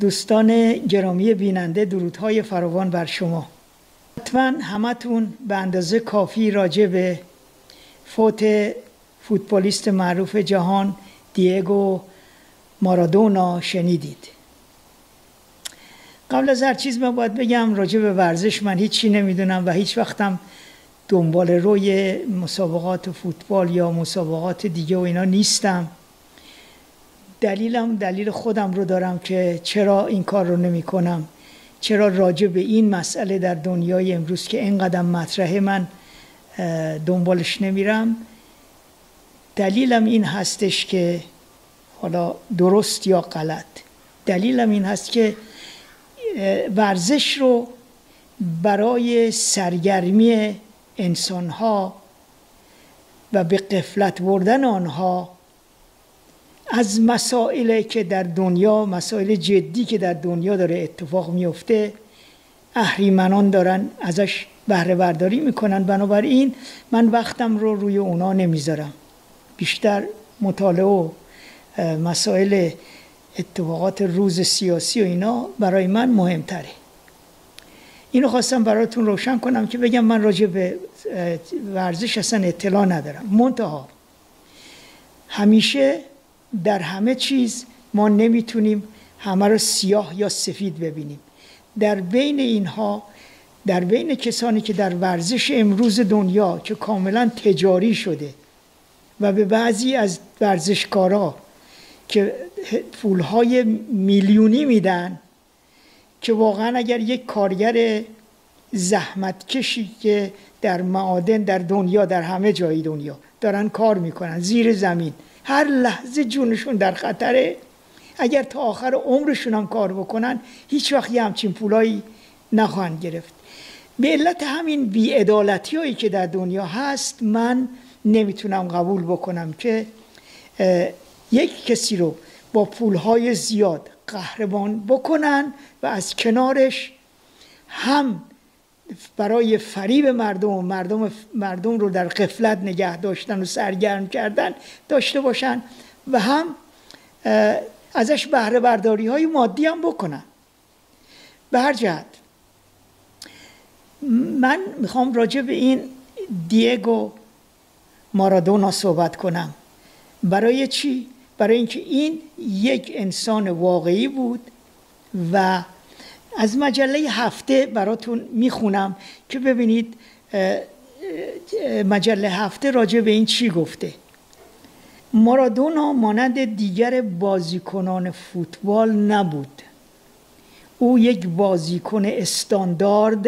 دوستان گرامی بیننده درودهای فراوان بر شما. حتما همتون به اندازه کافی راجع به فوت فوتبالیست معروف جهان دیگو مارادونا شنیدید. قبل از هر چیز من باید بگم راجع به ورزش من هیچی نمی‌دونم و هیچ وقتم دنبال روی مسابقات فوتبال یا مسابقات دیگه و اینا نیستم. دلیلم دلیل خودم رو دارم که چرا این کار رو نمی کنم. چرا راجع به این مسئله در دنیای امروز که اینقدر مطرحه من دنبالش نمیرم. دلیلم این هستش که حالا درست یا غلط. دلیلم این هست که ورزش رو برای سرگرمی انسانها و به قفلت بردن آنها از مسائلی که در دنیا مسائل جدی که در دنیا داره اتفاق میفته اهریمنان دارن ازش بهره برداری می‌کنن. بنابراین من وقتم رو روی اونا نمی‌ذارم. بیشتر مطالعه و مسائل اتفاقات روز سیاسی و اینا برای من مهمتره. اینو خواستم براتون روشن کنم که بگم من راجع به ورزش اصلا اطلاع ندارم. منتها همیشه در همه چیز ما نمی‌تونیم همه رو سیاه یا سفید ببینیم. در بین اینها در بین کسانی که در ورزش امروز دنیا که کاملا تجاری شده و به بعضی از ورزشکارا که پولهای میلیونی میدن که واقعا اگر یک کارگر زحمتکشی که در معادن در دنیا در همه جای دنیا دارن کار می‌کنن زیر زمین هر لحظه جونشون در خطره. اگر تا آخر عمرشون هم کار بکنن هیچ وقت یه همچین پولایی نخواهند گرفت. به علت همین بیعدالتی هایی که در دنیا هست من نمی‌تونم قبول بکنم که یک کسی رو با پولهای زیاد قهرمان بکنن و از کنارش هم برای فریب مردم و مردم, مردم رو در قفلت نگه داشتن و سرگرم کردن داشته باشن و هم ازش بهره برداری های مادی هم بکنن به هر جهت من می‌خوام راجع به این دیگو مارادونا صحبت کنم برای چی؟ برای اینکه این یک انسان واقعی بود و از مجله هفته براتون می‌خونم که ببینید مجله هفته راجع به این چی گفته. مارادونا مانند دیگر بازیکنان فوتبال نبود. او یک بازیکن استاندارد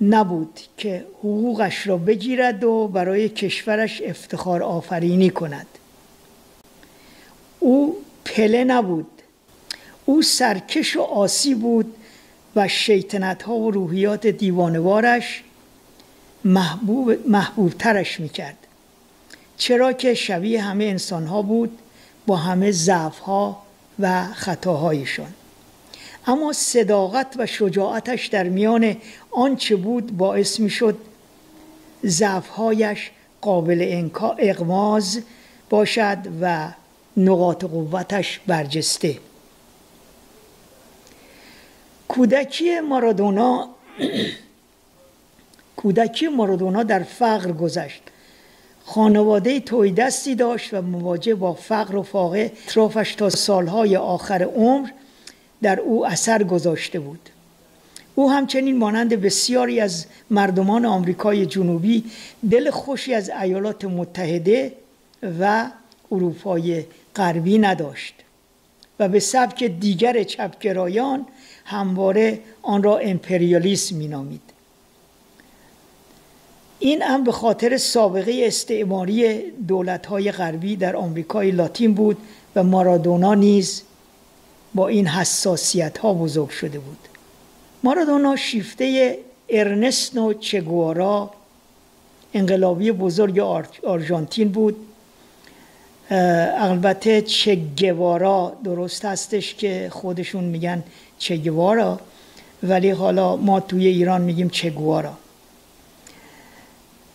نبود که حقوقش را بگیرد و برای کشورش افتخار آفرینی کند. او پله نبود. او سرکش و آسی بود و شیطنت ها و روحیات دیوانوارش محبوب محبوبترش می‌کرد. چرا که شبیه همه انسان ها بود با همه ضعف ها و خطاهایشان. اما صداقت و شجاعتش در میان آنچه بود باعث می شد ضعفهایش قابل اقماز باشد و نقاط قوتش برجسته. کودکی مارادونا کودکی مارادونا در فقر گذشت. خانواده توی دستی داشت و مواجه با فقر و فاقه اطرافش تا سالهای آخر عمر در او اثر گذاشته بود. او همچنین مانند بسیاری از مردمان آمریکای جنوبی دل خوشی از ایالات متحده و اروپای غربی نداشت. و به سبک دیگر چپگرایان همواره آن را امپریالیسم مینامید. این هم به خاطر سابقه استعماری دولت‌های غربی در آمریکای لاتین بود و مارادونا نیز با این حساسیت ها بزرگ شده بود. مارادونا شیفته ارنستو چگوارا انقلابی بزرگ آرژانتین بود البته چگوارا درست هستش که خودشون میگن چگوارا ولی حالا ما توی ایران میگیم چگوارا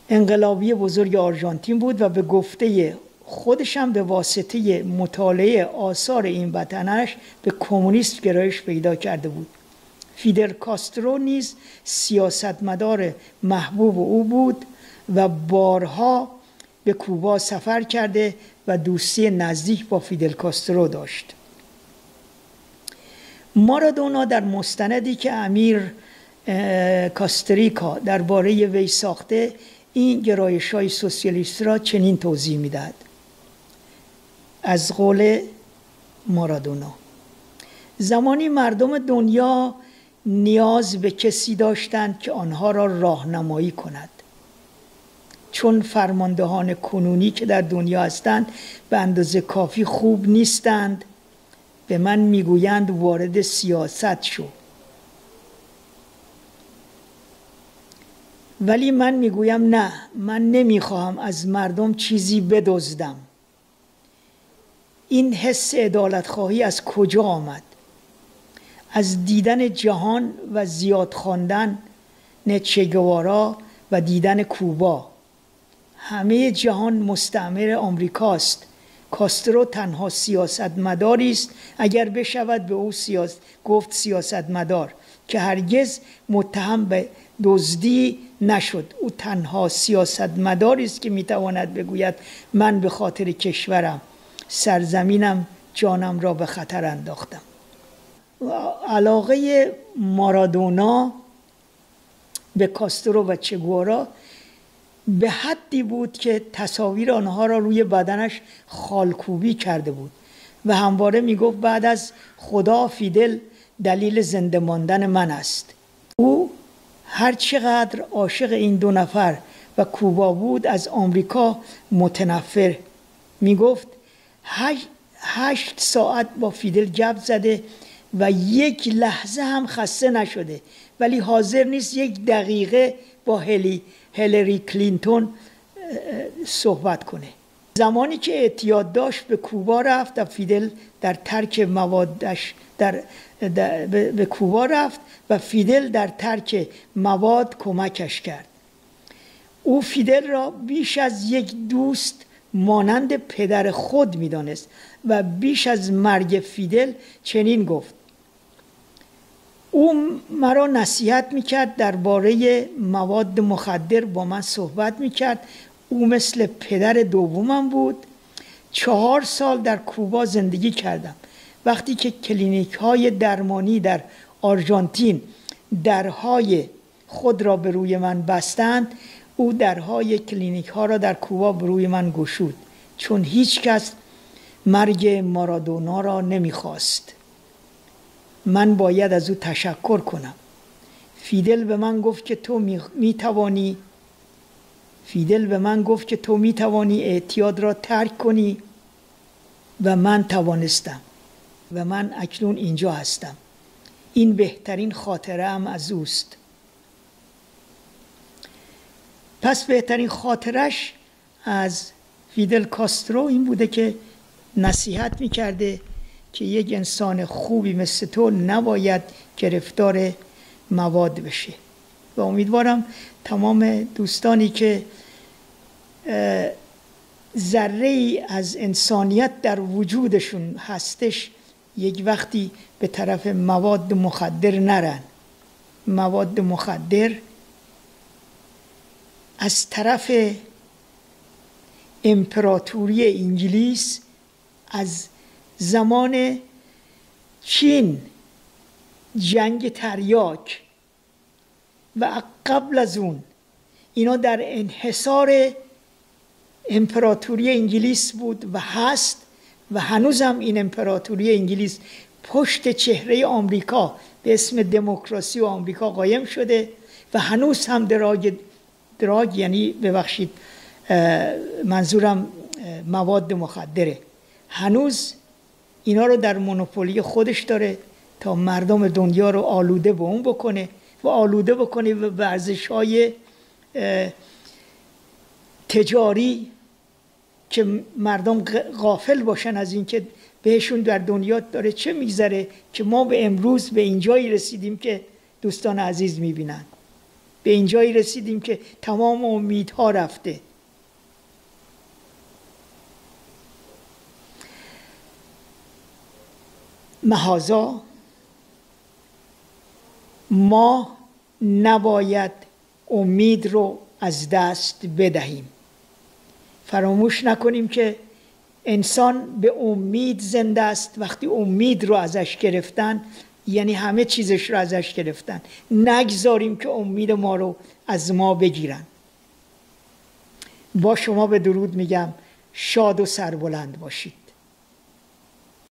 انقلابی بزرگ آرژانتین بود و به گفته خودشم به واسطه مطالعه آثار این وطنش به کمونیست گرایش پیدا کرده بود. فیدل کاسترو نیز سیاستمدار محبوب او بود و بارها به کوبا سفر کرده و دوستی نزدیک با فیدل کاسترو داشت. مارادونا در مستندی که امیر کاستریکا درباره وی ساخته این گرایش های سوسیالیست را چنین توضیح می‌دهد. از قول مارادونا زمانی مردم دنیا نیاز به کسی داشتند که آنها را راهنمایی کند. چون فرماندهان کنونی که در دنیا هستند به اندازه کافی خوب نیستند. به من می‌گویند وارد سیاست شو. ولی من می‌گویم نه من نمی‌خواهم از مردم چیزی بدزدم. این حس ادالت خواهی از کجا آمد؟ از دیدن جهان و زیاد خواندن نچگوارا و دیدن کوبا. همه جهان مستعمر آمریکاست. کاسترو تنها سیاستمداری است. اگر بشود به او سیاست گفت سیاستمدار که هرگز متهم به دزدی نشد. او تنها سیاستمداری است که می‌تواند بگوید من به خاطر کشورم سرزمینم جانم را به خطر انداختم. علاقه مارادونا به کاسترو و چگوارا به حدی بود که تصاویر آنها را روی بدنش خالکوبی کرده بود و همواره می‌گفت بعد از خدا فیدل دلیل زنده ماندن من است. او هر چقدر عاشق این دو نفر و کوبا بود از آمریکا متنفر. می‌گفت هشت, هشت ساعت با فیدل گپ زده و یک لحظه هم خسته نشده ولی حاضر نیست یک دقیقه با هلی هلری کلینتون صحبت کنه. زمانی که اعتیاد داشت به کوبا رفت و فیدل در ترک موادش در, به کوبا رفت و فیدل در ترک مواد کمکش کرد. او فیدل را بیش از یک دوست مانند پدر خود می‌دانست و پیش از مرگ فیدل چنین گفت او مرا نصیحت می‌کرد درباره مواد مخدر با من صحبت می‌کرد. او مثل پدر دومم بود. چهار سال در کوبا زندگی کردم. وقتی که کلینیک های درمانی در آرژانتین درهای خود را به روی من بستند او درهای کلینیک ها را در کوبا به روی من گشود. چون هیچ کس مرگ مارادونا را نمی‌خواست. من باید از او تشکر کنم. فیدل به من گفت که تو می توانی فیدل به من گفت که تو می توانی اعتیاد را ترک کنی و من توانستم و من اکنون اینجا هستم. این بهترین خاطره هم از اوست. پس بهترین خاطرش از فیدل کاسترو این بوده که نصیحت می‌کرده که یک انسان خوبی مثل تو نباید گرفتار مواد بشه. و امیدوارم تمام دوستانی که ذره ای از انسانیت در وجودشون هستش یک وقتی به طرف مواد مخدر نرن. مواد مخدر از طرف امپراتوری انگلیس از زمان چین جنگ تریاک و قبل از اون اینا در انحصار امپراتوری انگلیس بود و هست و هنوزم این امپراتوری انگلیس پشت چهره آمریکا به اسم دموکراسی و آمریکا قایم شده و هنوز هم دراگ دراگ یعنی ببخشید منظورم مواد مخدره. هنوز اینا رو در مونوپولی خودش داره تا مردم دنیا رو آلوده به اون بکنه و آلوده بکنه به ورزش های تجاری که مردم غافل باشن از اینکه بهشون در دنیا داره چه میگذره که ما به امروز به اینجایی رسیدیم که دوستان عزیز می‌بینن. به اینجایی رسیدیم که تمام امیدها رفته. مهازا ما نباید امید رو از دست بدهیم. فراموش نکنیم که انسان به امید زنده است. وقتی امید رو ازش گرفتن یعنی همه چیزش رو ازش گرفتن. نگذاریم که امید ما رو از ما بگیرن. با شما به درود میگم. شاد و سربلند باشید.